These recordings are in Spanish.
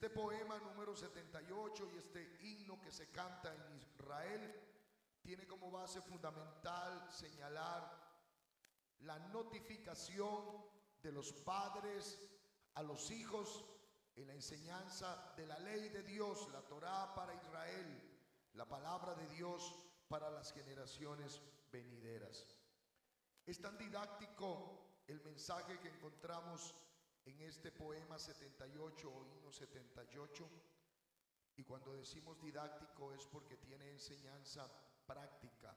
Este poema número 78 y este himno que se canta en Israel tiene como base fundamental señalar la notificación de los padres a los hijos en la enseñanza de la ley de Dios, la Torá para Israel, la palabra de Dios para las generaciones venideras. Es tan didáctico el mensaje que encontramos en este poema 78 o himno 78. Y cuando decimos didáctico es porque tiene enseñanza práctica.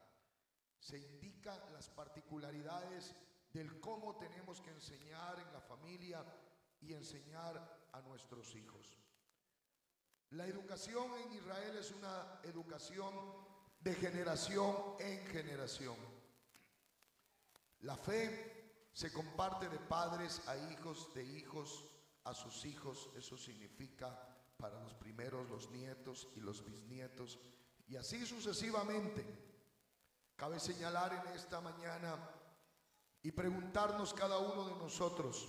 Se indican las particularidades del cómo tenemos que enseñar en la familia y enseñar a nuestros hijos. La educación en Israel es una educación de generación en generación. La fe se comparte de padres a hijos, de hijos a sus hijos. Eso significa para los primeros los nietos y los bisnietos. Y así sucesivamente. Cabe señalar en esta mañana y preguntarnos cada uno de nosotros,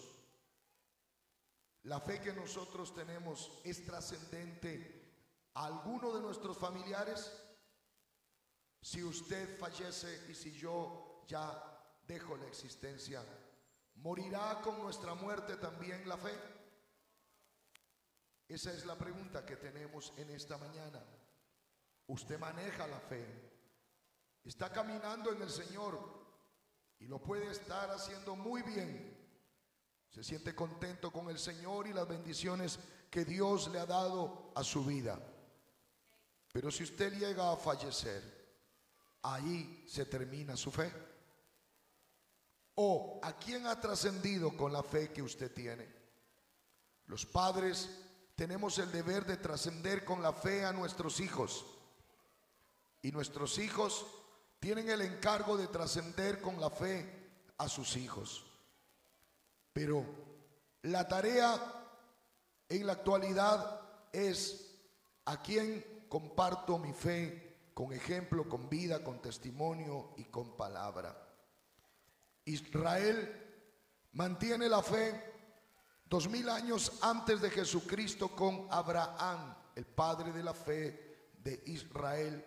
¿la fe que nosotros tenemos es trascendente a alguno de nuestros familiares? Si usted fallece y si yo ya dejo la existencia, ¿morirá con nuestra muerte también la fe? Esa es la pregunta que tenemos en esta mañana. Usted maneja la fe, está caminando en el Señor y lo puede estar haciendo muy bien. Se siente contento con el Señor y las bendiciones que Dios le ha dado a su vida. Pero si usted llega a fallecer, ahí se termina su fe. ¿O a quién ha trascendido con la fe que usted tiene? Los padres tenemos el deber de trascender con la fe a nuestros hijos. Y nuestros hijos tienen el encargo de trascender con la fe a sus hijos. Pero la tarea en la actualidad es a quién comparto mi fe con ejemplo, con vida, con testimonio y con palabra. Israel mantiene la fe dos mil años antes de Jesucristo con Abraham, el padre de la fe de Israel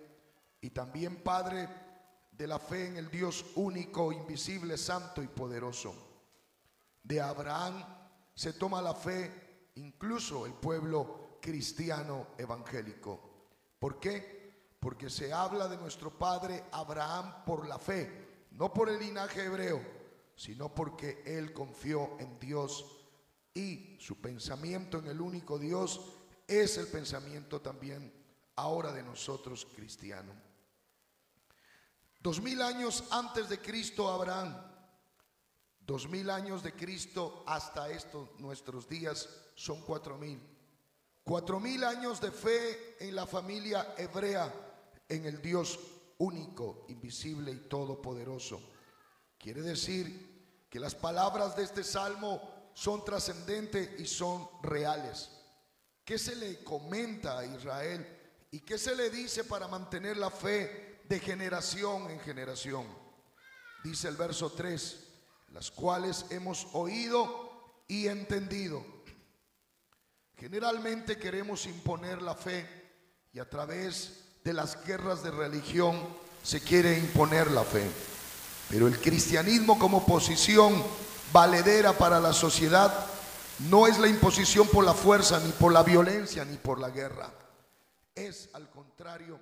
y también padre de la fe en el Dios único, invisible, santo y poderoso. De Abraham se toma la fe incluso el pueblo cristiano evangélico. ¿Por qué? Porque se habla de nuestro padre Abraham por la fe no por el linaje hebreo, sino porque él confió en Dios y su pensamiento en el único Dios es el pensamiento también ahora de nosotros cristianos. Dos mil años antes de Cristo Abraham, dos mil años de Cristo hasta estos nuestros días son cuatro mil. Cuatro mil años de fe en la familia hebrea, en el Dios único, invisible y todopoderoso. Quiere decir que las palabras de este salmo son trascendentes y son reales. ¿Qué se le comenta a Israel y qué se le dice para mantener la fe de generación en generación? Dice el verso 3, las cuales hemos oído y entendido. Generalmente queremos imponer la fe y a través de las guerras de religión se quiere imponer la fe. Pero el cristianismo como posición valedera para la sociedad no es la imposición por la fuerza, ni por la violencia, ni por la guerra. Es al contrario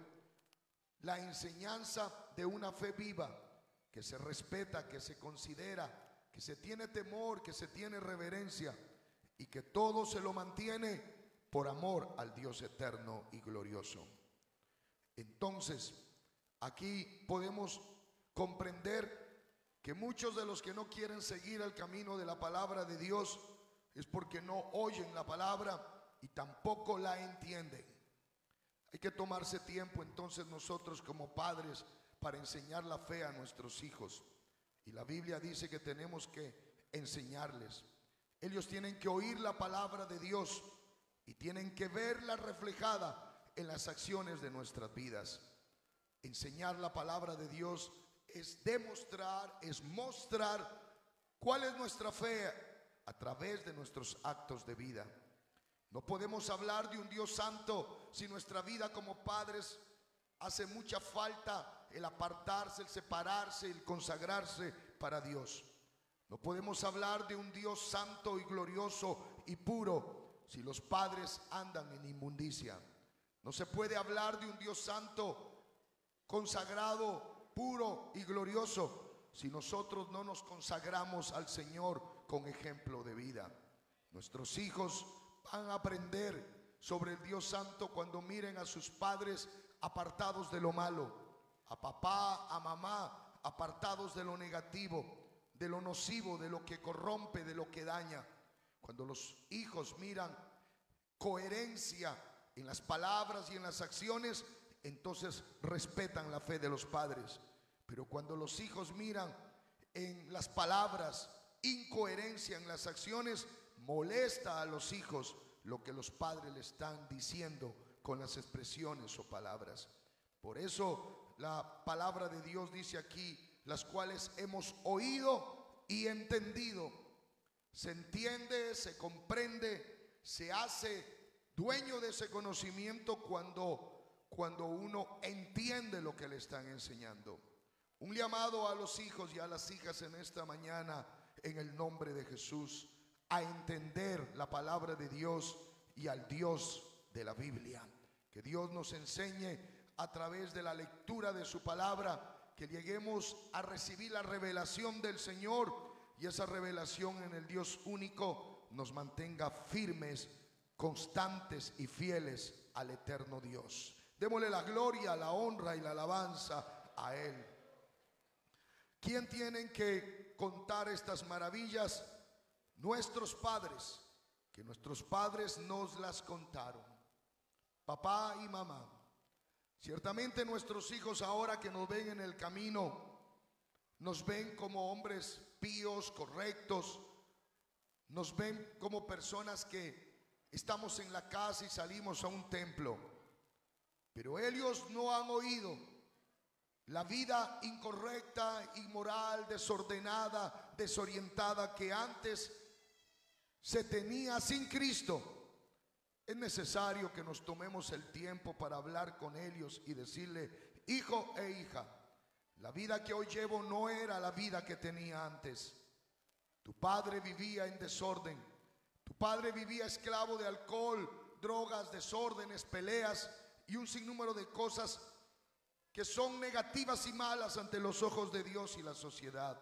la enseñanza de una fe viva que se respeta, que se considera, que se tiene temor, que se tiene reverencia y que todo se lo mantiene por amor al Dios eterno y glorioso. Entonces, aquí podemos comprender que muchos de los que no quieren seguir el camino de la palabra de Dios es porque no oyen la palabra y tampoco la entienden. Hay que tomarse tiempo entonces nosotros como padres para enseñar la fe a nuestros hijos. Y la Biblia dice que tenemos que enseñarles. Ellos tienen que oír la palabra de Dios y tienen que verla reflejada en las acciones de nuestras vidas. Enseñar la palabra de Dios es demostrar, es mostrar cuál es nuestra fe a través de nuestros actos de vida. No podemos hablar de un Dios santo si nuestra vida como padres hace mucha falta el apartarse, el separarse, el consagrarse para Dios. No podemos hablar de un Dios santo y glorioso y puro si los padres andan en inmundicia. No se puede hablar de un Dios santo, consagrado, puro y glorioso si nosotros no nos consagramos al Señor con ejemplo de vida. Nuestros hijos van a aprender sobre el Dios Santo cuando miren a sus padres apartados de lo malo, a papá, a mamá, apartados de lo negativo, de lo nocivo, de lo que corrompe, de lo que daña. Cuando los hijos miran coherencia en las palabras y en las acciones, entonces respetan la fe de los padres. Pero cuando los hijos miran en las palabras, incoherencia en las acciones, molesta a los hijos lo que los padres le están diciendo con las expresiones o palabras. Por eso la palabra de Dios dice aquí, las cuales hemos oído y entendido. Se entiende, se comprende, se hace dueño de ese conocimiento cuando, cuando uno entiende lo que le están enseñando. Un llamado a los hijos y a las hijas en esta mañana en el nombre de Jesús a entender la palabra de Dios y al Dios de la Biblia. Que Dios nos enseñe a través de la lectura de su palabra, que lleguemos a recibir la revelación del Señor y esa revelación en el Dios único nos mantenga firmes, constantes y fieles al eterno Dios. Démosle la gloria, la honra y la alabanza a Él. ¿Quién tienen que contar estas maravillas? Nuestros padres, que nuestros padres nos las contaron papá y mamá. Ciertamente nuestros hijos ahora que nos ven en el camino, nos ven como hombres píos, correctos, nos ven como personas que estamos en la casa y salimos a un templo. Pero ellos no han oído la vida incorrecta, inmoral, desordenada, desorientada que antes se tenía sin Cristo. Es necesario que nos tomemos el tiempo para hablar con ellos y decirle, hijo e hija, la vida que hoy llevo no era la vida que tenía antes. Tu padre vivía en desorden. Tu padre vivía esclavo de alcohol, drogas, desórdenes, peleas y un sinnúmero de cosas que son negativas y malas ante los ojos de Dios y la sociedad.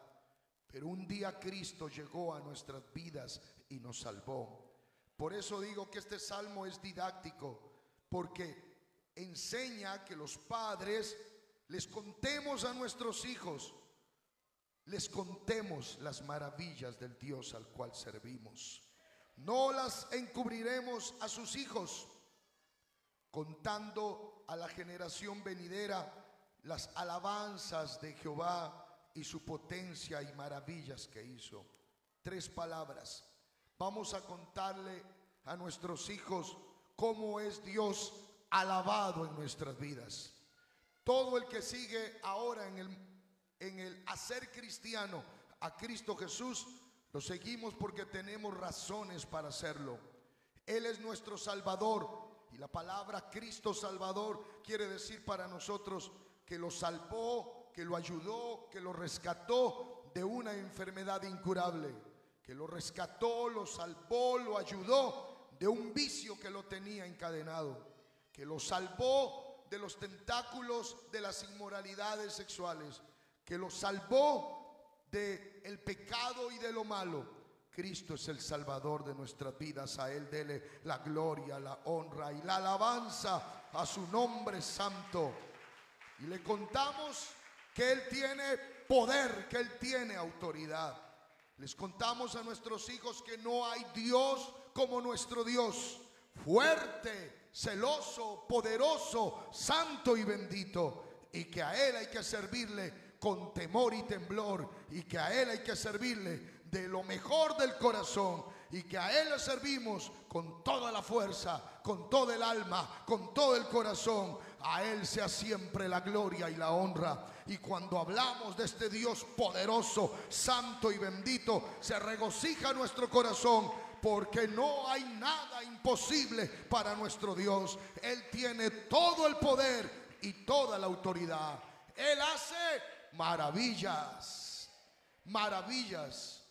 Pero un día Cristo llegó a nuestras vidas y nos salvó. Por eso digo que este salmo es didáctico, porque enseña que los padres les contemos a nuestros hijos, les contemos las maravillas del Dios al cual servimos. No las encubriremos a sus hijos, contando a la generación venidera las alabanzas de Jehová y su potencia y maravillas que hizo. Tres palabras Vamos a contarle a nuestros hijos cómo es Dios alabado en nuestras vidas. Todo el que sigue ahora en el, en el hacer cristiano a Cristo Jesús, lo seguimos porque tenemos razones para hacerlo. Él es nuestro Salvador. Y la palabra Cristo Salvador quiere decir para nosotros que lo salvó, que lo ayudó, que lo rescató de una enfermedad incurable que lo rescató, lo salvó, lo ayudó de un vicio que lo tenía encadenado, que lo salvó de los tentáculos de las inmoralidades sexuales, que lo salvó de el pecado y de lo malo. Cristo es el Salvador de nuestras vidas. A Él dele la gloria, la honra y la alabanza a su nombre santo. Y le contamos que Él tiene poder, que Él tiene autoridad. Les contamos a nuestros hijos que no hay Dios como nuestro Dios, fuerte, celoso, poderoso, santo y bendito, y que a Él hay que servirle con temor y temblor, y que a Él hay que servirle de lo mejor del corazón, y que a Él le servimos con toda la fuerza, con todo el alma, con todo el corazón. A Él sea siempre la gloria y la honra. Y cuando hablamos de este Dios poderoso, santo y bendito, se regocija nuestro corazón porque no hay nada imposible para nuestro Dios. Él tiene todo el poder y toda la autoridad. Él hace maravillas, maravillas.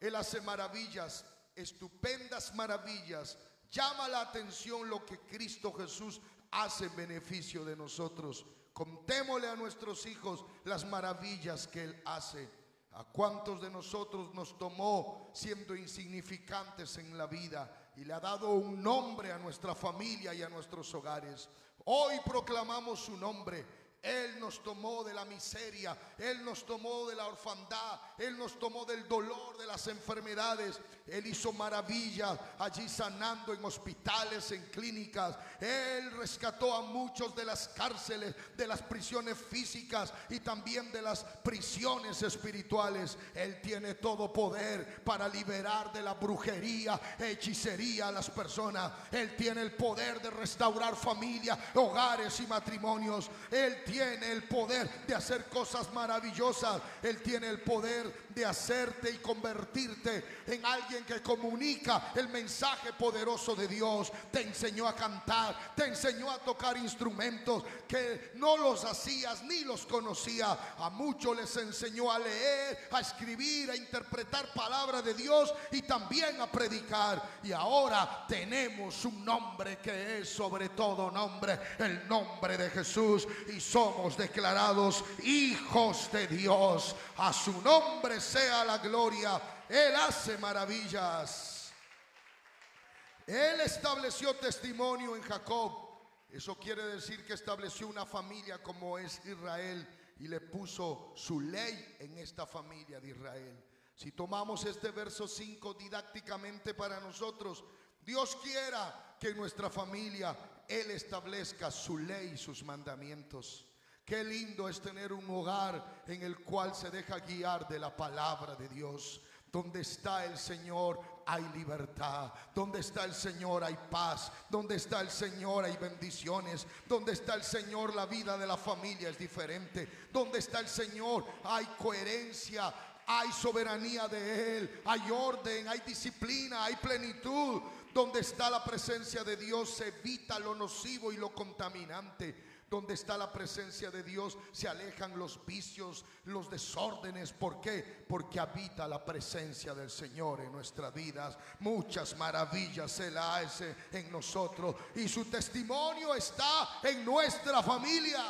Él hace maravillas, estupendas maravillas. Llama la atención lo que Cristo Jesús hace en beneficio de nosotros. Contémosle a nuestros hijos las maravillas que Él hace. ¿A cuántos de nosotros nos tomó siendo insignificantes en la vida y le ha dado un nombre a nuestra familia y a nuestros hogares? Hoy proclamamos su nombre él nos tomó de la miseria, Él nos tomó de la orfandad, Él nos tomó del dolor, de las enfermedades. Él hizo maravillas allí sanando en hospitales, en clínicas. Él rescató a muchos de las cárceles, de las prisiones físicas y también de las prisiones espirituales. Él tiene todo poder para liberar de la brujería, hechicería a las personas. Él tiene el poder de restaurar familias, hogares y matrimonios. Él tiene el poder de hacer cosas maravillosas. Él tiene el poder de hacerte y convertirte en alguien que comunica el mensaje poderoso de Dios. Te enseñó a cantar, te enseñó a tocar instrumentos que no los hacías ni los conocía. A muchos les enseñó a leer, a escribir, a interpretar palabra de Dios y también a predicar. Y ahora tenemos un nombre que es sobre todo nombre, el nombre de Jesús. Y somos declarados hijos de Dios. A su nombre sea la gloria. Él hace maravillas. Él estableció testimonio en Jacob. Eso quiere decir que estableció una familia como es Israel y le puso su ley en esta familia de Israel. Si tomamos este verso 5 didácticamente para nosotros, Dios quiera que en nuestra familia Él establezca su ley y sus mandamientos. Qué lindo es tener un hogar en el cual se deja guiar de la palabra de Dios. Donde está el Señor hay libertad. Donde está el Señor hay paz. Donde está el Señor hay bendiciones. Donde está el Señor la vida de la familia es diferente. Donde está el Señor hay coherencia. Hay soberanía de Él. Hay orden. Hay disciplina. Hay plenitud. Donde está la presencia de Dios se evita lo nocivo y lo contaminante. Donde está la presencia de Dios se alejan los vicios, los desórdenes. ¿Por qué? Porque habita la presencia del Señor en nuestras vidas. Muchas maravillas Él hace en nosotros y su testimonio está en nuestra familia.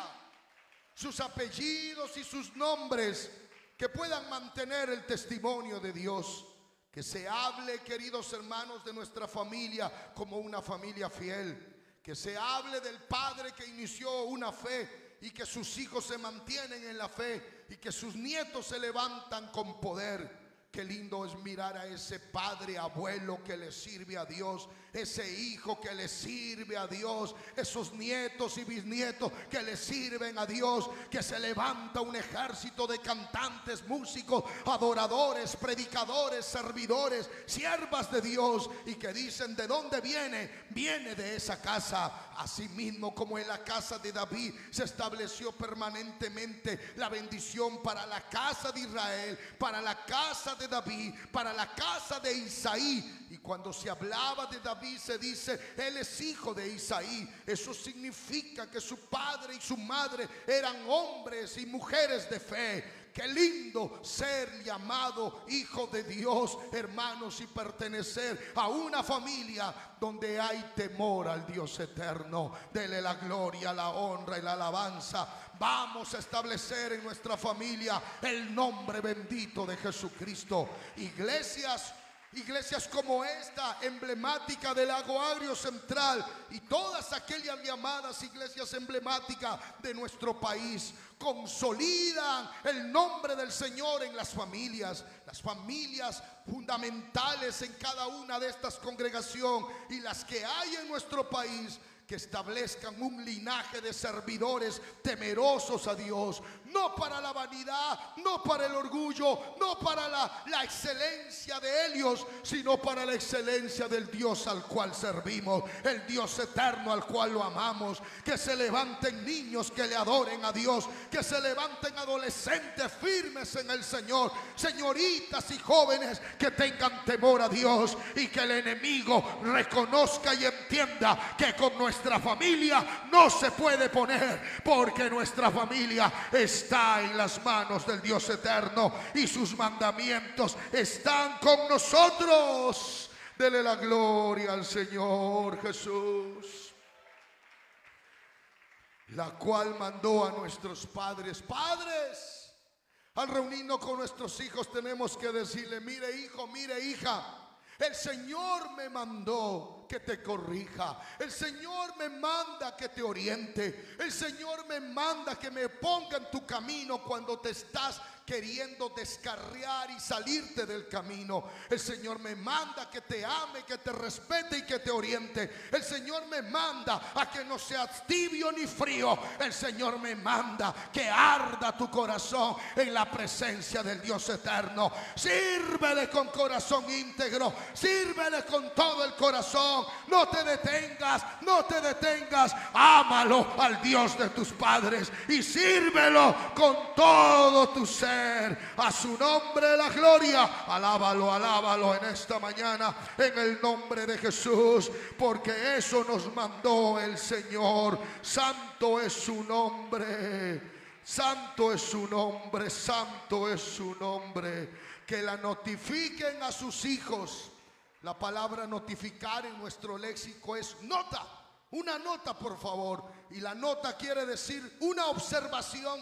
Sus apellidos y sus nombres que puedan mantener el testimonio de Dios. Que se hable, queridos hermanos, de nuestra familia como una familia fiel que se hable del padre que inició una fe y que sus hijos se mantienen en la fe y que sus nietos se levantan con poder. Qué lindo es mirar a ese padre, abuelo que le sirve a Dios, ese hijo que le sirve a Dios, esos nietos y bisnietos que le sirven a Dios, que se levanta un ejército de cantantes, músicos, adoradores, predicadores, servidores, siervas de Dios y que dicen de dónde viene, viene de esa casa. Asimismo como en la casa de David se estableció permanentemente la bendición para la casa de Israel, para la casa de David, para la casa de Isaí. Y cuando se hablaba de Se dice, él es hijo de Isaí. Eso significa que su padre y su madre eran hombres y mujeres de fe Qué lindo ser llamado hijo de Dios, hermanos, y pertenecer a una familia donde hay temor al Dios eterno. Dele la gloria, la honra y la alabanza. Vamos a establecer en nuestra familia el nombre bendito de Jesucristo. Iglesias iglesias como esta, emblemática del lago agrio central y todas aquellas llamadas iglesias emblemáticas de nuestro país, consolidan el nombre del Señor en las familias, las familias fundamentales en cada una de estas congregaciones y las que hay en nuestro país que establezcan un linaje de servidores temerosos a Dios, no para la vanidad, no para el orgullo, no para la, la excelencia de ellos, sino para la excelencia del Dios al cual servimos, el Dios eterno al cual lo amamos, que se levanten niños que le adoren a Dios, que se levanten adolescentes firmes en el Señor, señoritas y jóvenes que tengan temor a Dios y que el enemigo reconozca y entienda que con nuestra nuestra familia no se puede poner porque nuestra familia está en las manos del Dios eterno y sus mandamientos están con nosotros. Dele la gloria al Señor Jesús. La cual mandó a nuestros padres, padres, al reunirnos con nuestros hijos tenemos que decirle, mire hijo, mire hija, el Señor me mandó que te corrija. El Señor me manda que te oriente. El Señor me manda que me ponga en tu camino cuando te estás queriendo descarriar y salirte del camino. El Señor me manda que te ame, que te respete y que te oriente. El Señor me manda a que no seas tibio ni frío. El Señor me manda que arda tu corazón en la presencia del Dios eterno. Sírvele con corazón íntegro. Sírvele con todo el corazón. No te detengas, no te detengas. Ámalo al Dios de tus padres y sírvelo con todo tu ser a su nombre la gloria. Alábalo, alábalo en esta mañana en el nombre de Jesús, porque eso nos mandó el Señor. Santo es su nombre. Santo es su nombre, santo es su nombre. Que la notifiquen a sus hijos. La palabra notificar en nuestro léxico es nota. Una nota, por favor. Y la nota quiere decir una observación.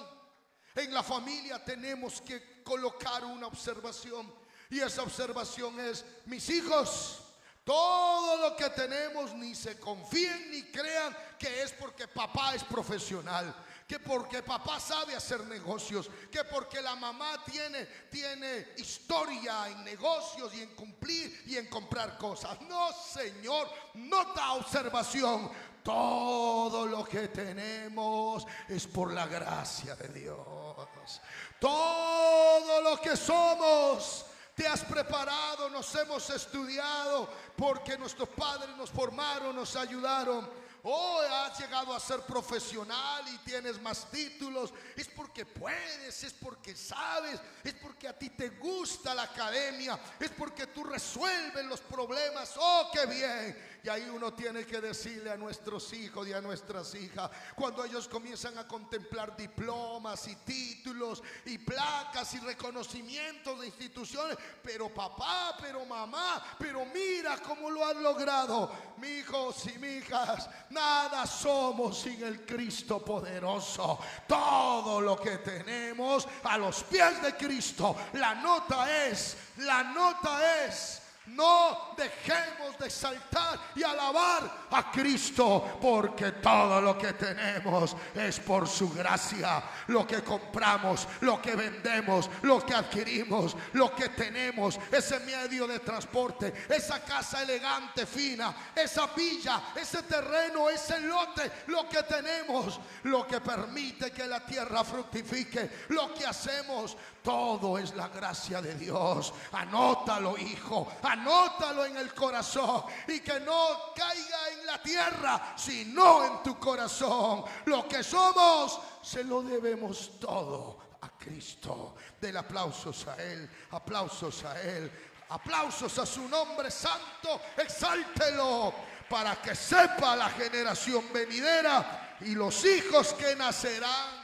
En la familia tenemos que colocar una observación y esa observación es, mis hijos, todo lo que tenemos ni se confíen ni crean que es porque papá es profesional, que porque papá sabe hacer negocios, que porque la mamá tiene, tiene historia en negocios y en cumplir y en comprar cosas. No, Señor, nota observación. Todo lo que tenemos es por la gracia de Dios. Todo lo que somos te has preparado, nos hemos estudiado, porque nuestros padres nos formaron, nos ayudaron oh, has llegado a ser profesional y tienes más títulos, es porque puedes, es porque sabes, es porque a ti te gusta la academia, es porque tú resuelves los problemas, oh, qué bien. Y ahí uno tiene que decirle a nuestros hijos y a nuestras hijas, cuando ellos comienzan a contemplar diplomas y títulos y placas y reconocimientos de instituciones, pero papá, pero mamá, pero mira cómo lo han logrado, mi hijos y mi hijas, Nada somos sin el Cristo poderoso. Todo lo que tenemos a los pies de Cristo. La nota es, la nota es no dejemos de exaltar y alabar a Cristo, porque todo lo que tenemos es por su gracia. Lo que compramos, lo que vendemos, lo que adquirimos, lo que tenemos, ese medio de transporte, esa casa elegante, fina, esa villa, ese terreno, ese lote, lo que tenemos, lo que permite que la tierra fructifique, lo que hacemos, todo es la gracia de Dios. Anótalo, hijo. Anótalo en el corazón. Y que no caiga en la tierra, sino en tu corazón. Lo que somos, se lo debemos todo a Cristo. Del aplausos a Él. Aplausos a Él. Aplausos a su nombre santo. Exáltelo para que sepa la generación venidera y los hijos que nacerán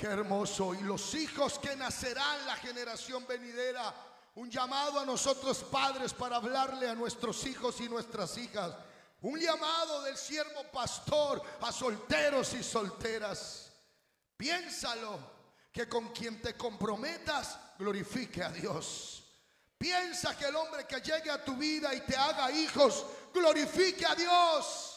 Qué hermoso. Y los hijos que nacerán la generación venidera. Un llamado a nosotros padres para hablarle a nuestros hijos y nuestras hijas. Un llamado del siervo pastor a solteros y solteras. Piénsalo, que con quien te comprometas, glorifique a Dios. Piensa que el hombre que llegue a tu vida y te haga hijos, glorifique a Dios.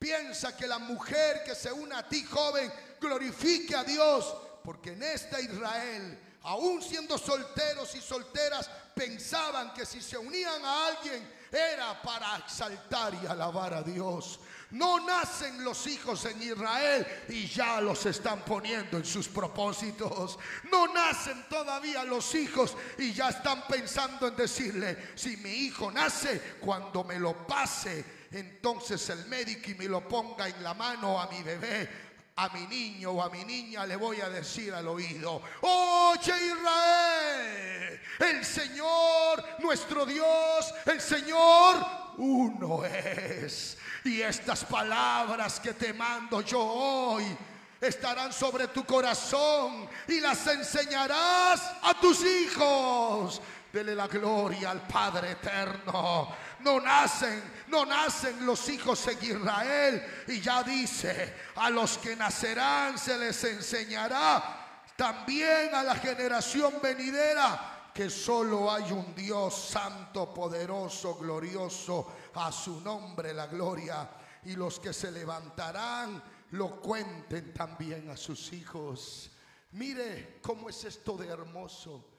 Piensa que la mujer que se une a ti, joven, glorifique a Dios, porque en esta Israel, aún siendo solteros y solteras, pensaban que si se unían a alguien era para exaltar y alabar a Dios. No nacen los hijos en Israel y ya los están poniendo en sus propósitos. No nacen todavía los hijos y ya están pensando en decirle, si mi hijo nace, cuando me lo pase, entonces el médico y me lo ponga en la mano a mi bebé, a mi niño o a mi niña le voy a decir al oído, oye Israel, el Señor, nuestro Dios, el Señor, uno es. Y estas palabras que te mando yo hoy estarán sobre tu corazón y las enseñarás a tus hijos. Dele la gloria al Padre eterno. No nacen, no nacen los hijos en Israel. Y ya dice, a los que nacerán se les enseñará también a la generación venidera que solo hay un Dios santo, poderoso, glorioso. A su nombre la gloria. Y los que se levantarán lo cuenten también a sus hijos. Mire cómo es esto de hermoso.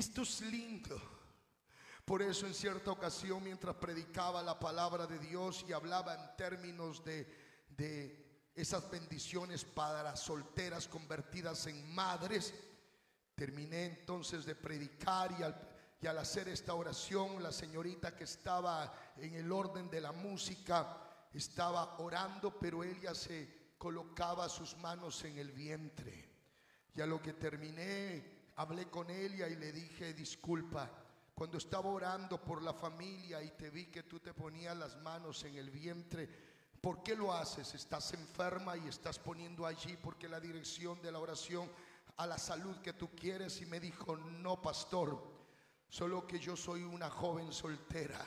Esto es lindo. Por eso en cierta ocasión, mientras predicaba la palabra de Dios y hablaba en términos de, esas bendiciones para solteras convertidas en madres, terminé entonces de predicar y al, y al hacer esta oración, la señorita que estaba en el orden de la música estaba orando, pero ella se colocaba sus manos en el vientre. Y a lo que terminé hablé con ella y le dije, disculpa, cuando estaba orando por la familia y te vi que tú te ponías las manos en el vientre, ¿por qué lo haces? ¿Estás enferma y estás poniendo allí porque la dirección de la oración a la salud que tú quieres? Y me dijo, no, pastor, solo que yo soy una joven soltera.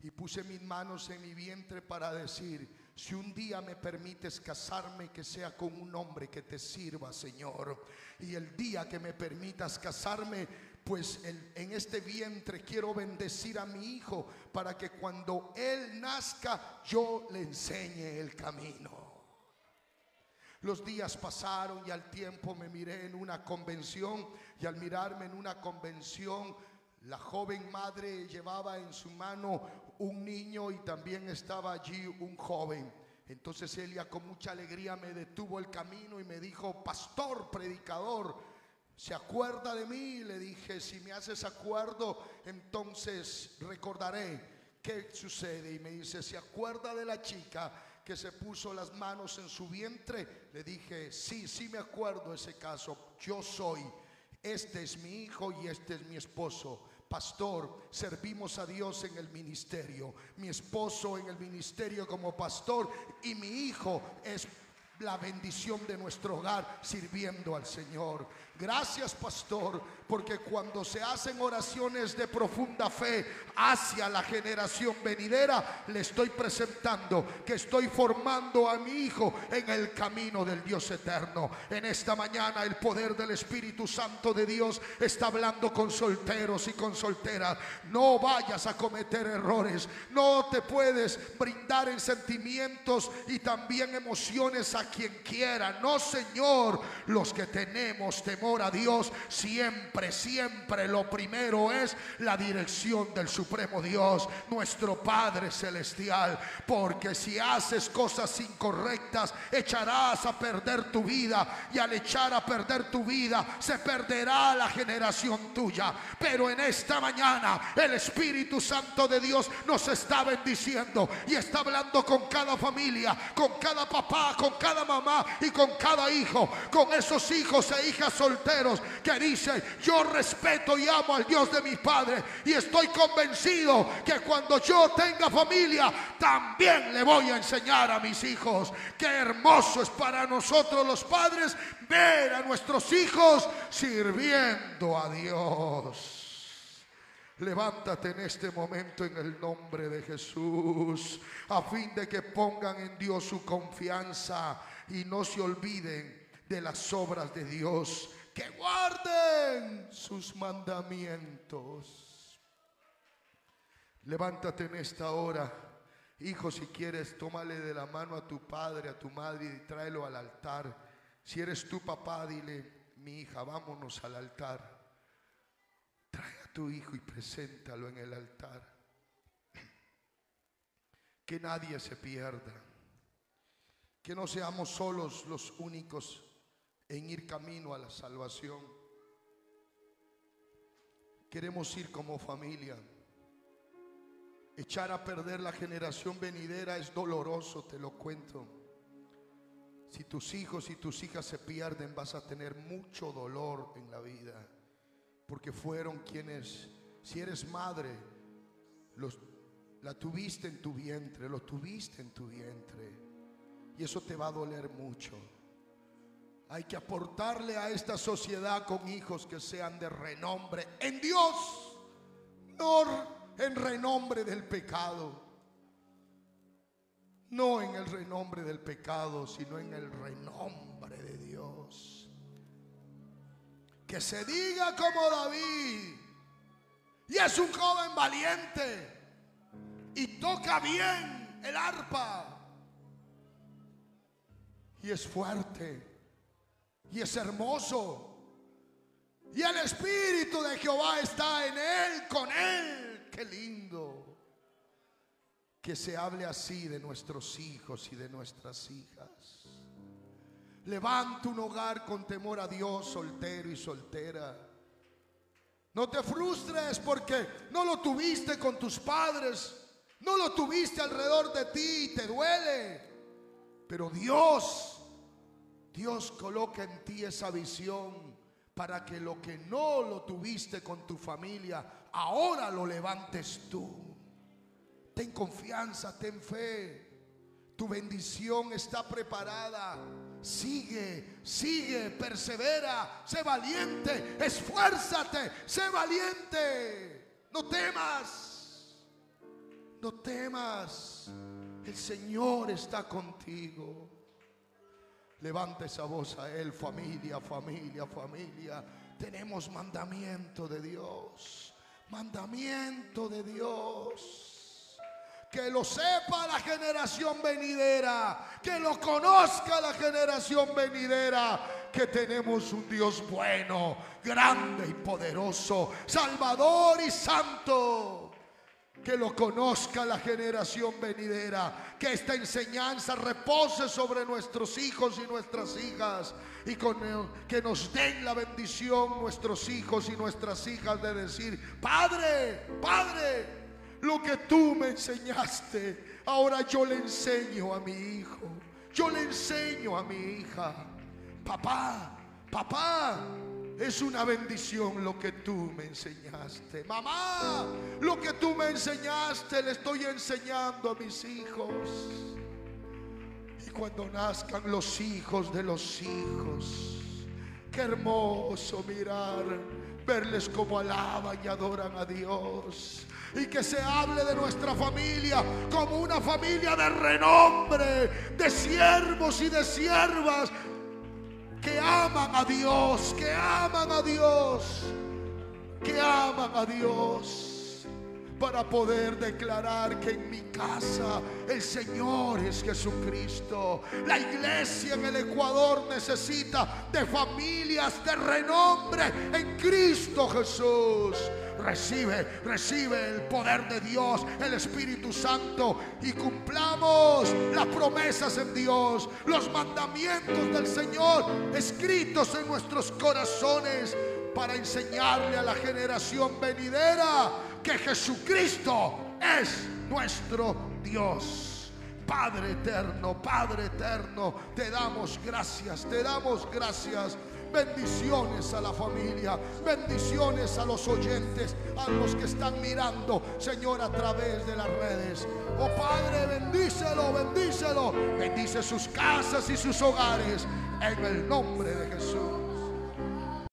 Y puse mis manos en mi vientre para decir, si un día me permites casarme, que sea con un hombre que te sirva, Señor. Y el día que me permitas casarme, pues en este vientre quiero bendecir a mi hijo para que cuando él nazca yo le enseñe el camino. Los días pasaron y al tiempo me miré en una convención y al mirarme en una convención, la joven madre llevaba en su mano un niño y también estaba allí un joven. Entonces Elia con mucha alegría me detuvo el camino y me dijo, pastor, predicador, ¿se acuerda de mí? Le dije, si me haces acuerdo, entonces recordaré qué sucede. Y me dice, ¿se acuerda de la chica que se puso las manos en su vientre? Le dije, sí, sí me acuerdo ese caso. Yo soy, este es mi hijo y este es mi esposo pastor, servimos a Dios en el ministerio. Mi esposo en el ministerio como pastor y mi hijo es la bendición de nuestro hogar sirviendo al Señor. Gracias, pastor, porque cuando se hacen oraciones de profunda fe hacia la generación venidera, le estoy presentando que estoy formando a mi hijo en el camino del Dios eterno. En esta mañana el poder del Espíritu Santo de Dios está hablando con solteros y con solteras. No vayas a cometer errores. No te puedes brindar en sentimientos y también emociones quien quiera. No, Señor, los que tenemos temor a Dios, siempre, siempre lo primero es la dirección del Supremo Dios, nuestro Padre Celestial. Porque si haces cosas incorrectas, echarás a perder tu vida. Y al echar a perder tu vida, se perderá la generación tuya. Pero en esta mañana, el Espíritu Santo de Dios nos está bendiciendo y está hablando con cada familia, con cada papá, con cada mamá y con cada hijo, con esos hijos e hijas solteras que dice yo respeto y amo al Dios de mis padres y estoy convencido que cuando yo tenga familia, también le voy a enseñar a mis hijos. Qué hermoso es para nosotros los padres ver a nuestros hijos sirviendo a Dios. Levántate en este momento en el nombre de Jesús, a fin de que pongan en Dios su confianza y no se olviden de las obras de Dios que guarden sus mandamientos. Levántate en esta hora. Hijo, si quieres, tómale de la mano a tu padre, a tu madre y tráelo al altar. Si eres tu papá, dile, mi hija, vámonos al altar. Tu hijo y preséntalo en el altar. Que nadie se pierda. Que no seamos solos los únicos en ir camino a la salvación. Queremos ir como familia. Echar a perder la generación venidera es doloroso, te lo cuento. Si tus hijos y tus hijas se pierden, vas a tener mucho dolor en la vida. Porque fueron quienes, si eres madre, los, la tuviste en tu vientre, lo tuviste en tu vientre. Y eso te va a doler mucho. Hay que aportarle a esta sociedad con hijos que sean de renombre en Dios, no en renombre del pecado. No en el renombre del pecado, sino en el renombre de Dios. Que se diga como David. Y es un joven valiente. Y toca bien el arpa. Y es fuerte. Y es hermoso. Y el Espíritu de Jehová está en él, con él. Qué lindo que se hable así de nuestros hijos y de nuestras hijas. Levanta un hogar con temor a Dios, soltero y soltera. No te frustres porque no lo tuviste con tus padres, no lo tuviste alrededor de ti y te duele. Pero Dios, Dios coloca en ti esa visión para que lo que no lo tuviste con tu familia, ahora lo levantes tú. Ten confianza, ten fe. Tu bendición está preparada. Sigue, sigue, persevera, sé valiente, esfuérzate, sé valiente. No temas, no temas. El Señor está contigo. Levanta esa voz a Él, familia, familia, familia. Tenemos mandamiento de Dios, mandamiento de Dios que lo sepa la generación venidera, que lo conozca la generación venidera, que tenemos un Dios bueno, grande y poderoso, salvador y santo. Que lo conozca la generación venidera, que esta enseñanza repose sobre nuestros hijos y nuestras hijas. Y con que nos den la bendición nuestros hijos y nuestras hijas de decir, Padre, Padre, lo que tú me enseñaste, ahora yo le enseño a mi hijo. Yo le enseño a mi hija. Papá, papá, es una bendición lo que tú me enseñaste. Mamá, lo que tú me enseñaste le estoy enseñando a mis hijos. Y cuando nazcan los hijos de los hijos, qué hermoso mirar, verles como alaban y adoran a Dios y que se hable de nuestra familia como una familia de renombre, de siervos y de siervas que aman a Dios, que aman a Dios, que aman a Dios para poder declarar que en mi casa el Señor es Jesucristo. La iglesia en el Ecuador necesita de familias de renombre en Cristo Jesús. Recibe, recibe el poder de Dios, el Espíritu Santo y cumplamos las promesas en Dios, los mandamientos del Señor escritos en nuestros corazones para enseñarle a la generación venidera que Jesucristo es nuestro Dios. Padre eterno, Padre eterno, te damos gracias, te damos gracias. Bendiciones a la familia, bendiciones a los oyentes, a los que están mirando, Señor, a través de las redes. Oh Padre, bendícelo, bendícelo. Bendice sus casas y sus hogares en el nombre de Jesús.